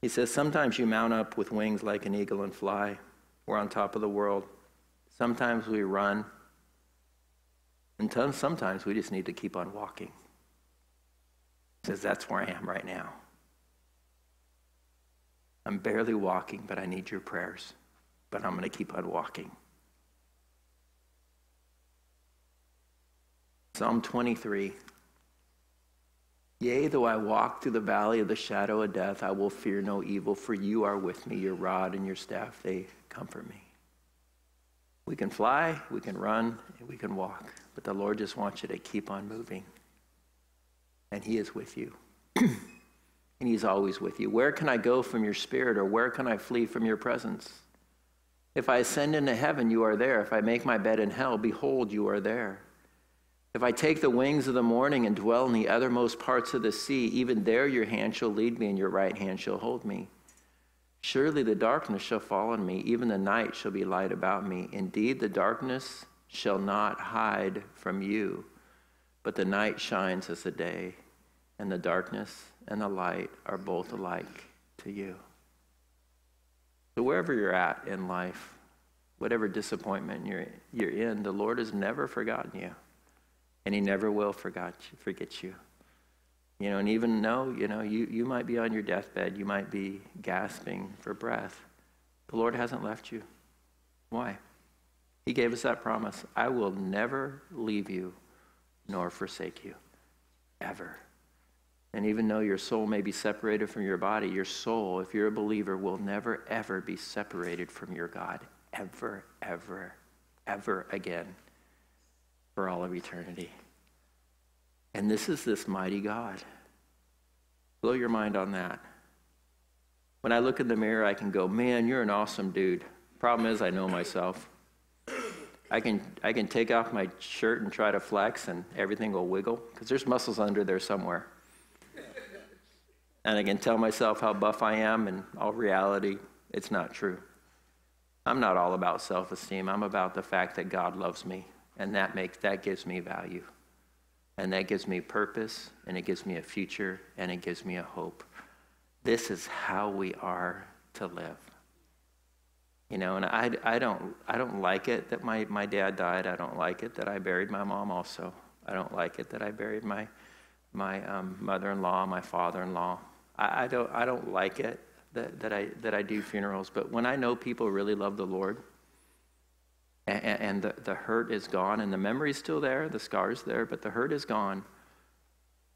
He says, Sometimes you mount up with wings like an eagle and fly. We're on top of the world. Sometimes we run. And sometimes we just need to keep on walking. He says, That's where I am right now. I'm barely walking, but I need your prayers. But I'm going to keep on walking. Psalm 23. Yea, though I walk through the valley of the shadow of death, I will fear no evil, for you are with me. Your rod and your staff, they comfort me. We can fly, we can run, we can walk, but the Lord just wants you to keep on moving. And He is with you. and He's always with you. Where can I go from your spirit, or where can I flee from your presence? If I ascend into heaven, you are there. If I make my bed in hell, behold, you are there. If I take the wings of the morning and dwell in the uttermost parts of the sea, even there your hand shall lead me and your right hand shall hold me. Surely the darkness shall fall on me, even the night shall be light about me. Indeed, the darkness shall not hide from you, but the night shines as the day, and the darkness and the light are both alike to you. So, wherever you're at in life, whatever disappointment you're, you're in, the Lord has never forgotten you and he never will forget you, forget you. You know, and even though, you know, you, you might be on your deathbed, you might be gasping for breath, the Lord hasn't left you. Why? He gave us that promise I will never leave you nor forsake you, ever. And even though your soul may be separated from your body, your soul, if you're a believer, will never, ever be separated from your God. Ever, ever, ever again for all of eternity. And this is this mighty God. Blow your mind on that. When I look in the mirror, I can go, man, you're an awesome dude. Problem is, I know myself. I can, I can take off my shirt and try to flex, and everything will wiggle because there's muscles under there somewhere. And I can tell myself how buff I am, and all reality, it's not true. I'm not all about self esteem. I'm about the fact that God loves me and that makes that gives me value. And that gives me purpose, and it gives me a future, and it gives me a hope. This is how we are to live. You know, and I, I, don't, I don't like it that my, my dad died. I don't like it that I buried my mom also. I don't like it that I buried my, my um, mother-in-law, my father-in-law. I, I, don't, I don't like it that, that, I, that I do funerals. But when I know people really love the Lord, and, and the, the hurt is gone, and the memory's still there, the scar's there, but the hurt is gone.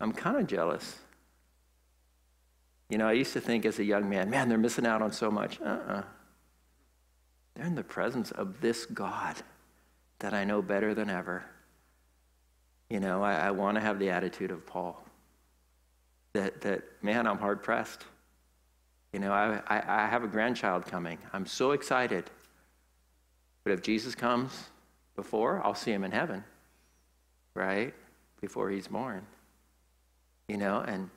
I'm kind of jealous. You know, I used to think as a young man, man, they're missing out on so much. Uh uh-uh. uh. they are in the presence of this God that I know better than ever. You know, I, I want to have the attitude of Paul that, that man, I'm hard pressed. You know, I, I, I have a grandchild coming. I'm so excited. But if Jesus comes before, I'll see him in heaven, right? Before he's born. You know, and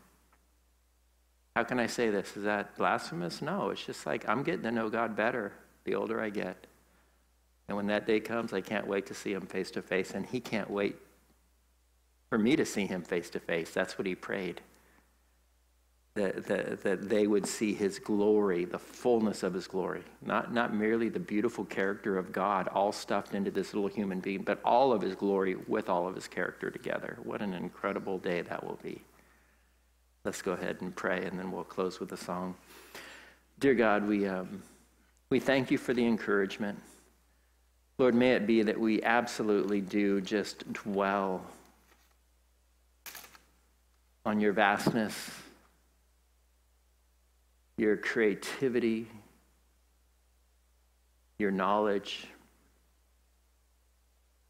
how can I say this? Is that blasphemous? No, it's just like I'm getting to know God better the older I get. And when that day comes, I can't wait to see him face to face, and he can't wait for me to see him face to face. That's what he prayed that, that, that they would see his glory, the fullness of his glory. Not, not merely the beautiful character of God, all stuffed into this little human being, but all of his glory with all of his character together. What an incredible day that will be. Let's go ahead and pray, and then we'll close with a song. Dear God, we, um, we thank you for the encouragement. Lord, may it be that we absolutely do just dwell on your vastness your creativity, your knowledge,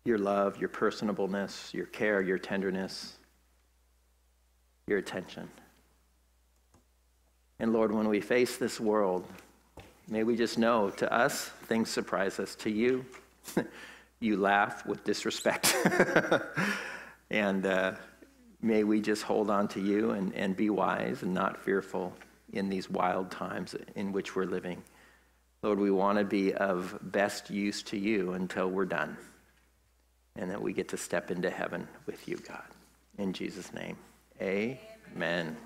your love, your personableness, your care, your tenderness, your attention. And Lord, when we face this world, may we just know to us, things surprise us. To you, you laugh with disrespect. and uh, may we just hold on to you and, and be wise and not fearful in these wild times in which we're living. Lord, we want to be of best use to you until we're done and that we get to step into heaven with you, God. In Jesus' name, amen. amen.